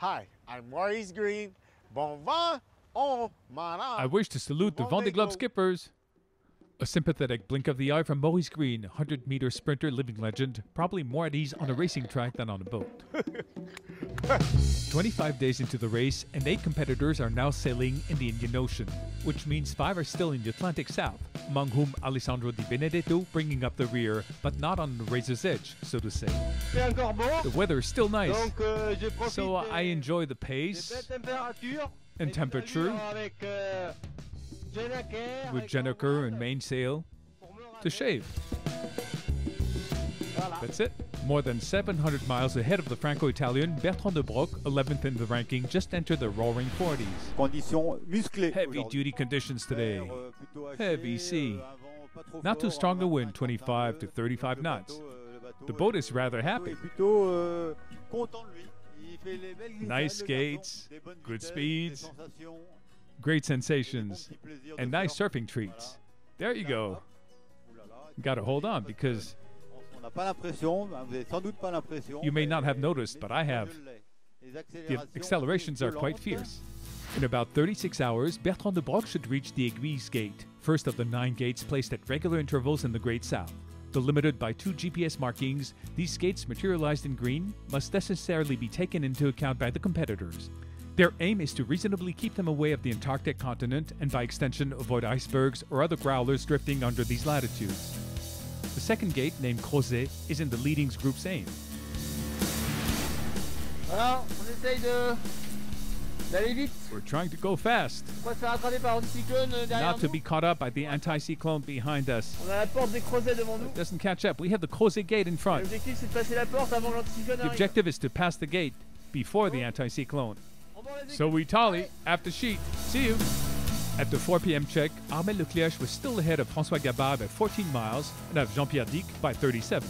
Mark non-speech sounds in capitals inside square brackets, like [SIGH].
Hi, I'm Maurice Greene. Bon vent oh, on m'en I wish to salute the Vendée Globe skippers. A sympathetic blink of the eye from Maurice Greene, 100 meter sprinter, living legend, probably more at ease on a racing track than on a boat. [LAUGHS] 25 days into the race, and eight competitors are now sailing in the Indian Ocean, which means five are still in the Atlantic South, among whom Alessandro Di Benedetto bringing up the rear, but not on the razor's edge, so to say. The weather is still nice, so I enjoy the pace and temperature with gennaker and mainsail to shave. That's it. More than 700 miles ahead of the Franco-Italian, Bertrand de Broc, 11th in the ranking, just entered the roaring 40s. Conditions musclées. Heavy aujourd'hui. duty conditions today. Euh, Heavy euh, sea. euh, un vent pas trop Not too strong to wind, 25 to 35 knots. euh, The euh, boat is rather happy. est plutôt euh, content de lui. Il fait les belles glissades, Nice skates, good speeds, Great sensations, petits plaisirs de and nice surfing treats. There you go. hop, oulala, et Gotta hold on because You may not have noticed, but I have. je l'ai. Les the accélérations are quite fierce. In about 36 hours, Bertrand de Broc should reach the Aiguilles Gate, first of the nine gates placed at regular intervals in the Great South. Delimited by two GPS markings, these gates materialized in green must necessarily be taken into account by the competitors. Their aim is to reasonably keep them away of the Antarctic continent and by extension avoid icebergs or other growlers drifting under these latitudes. The second gate, named Crozet, is in the leading's group's aim. Voilà, on essaye de d'aller vite, We're trying to go fast, on se faire attraper par un cyclone derrière not to nous. be caught up by the anti-cyclone behind us. On a la porte des Crozets devant nous. Doesn't catch up. We have the Crozet gate in front. L'objectif c'est de passer la porte avant l'anticyclone The arrive. objective is to pass the gate before the anti-cyclone. On bord les So we tally after sheet. See you. At the 4 p.m. check, Armel Le Cléac'h was still ahead of François Gabart by 14 miles and of Jean-Pierre Dick by 37.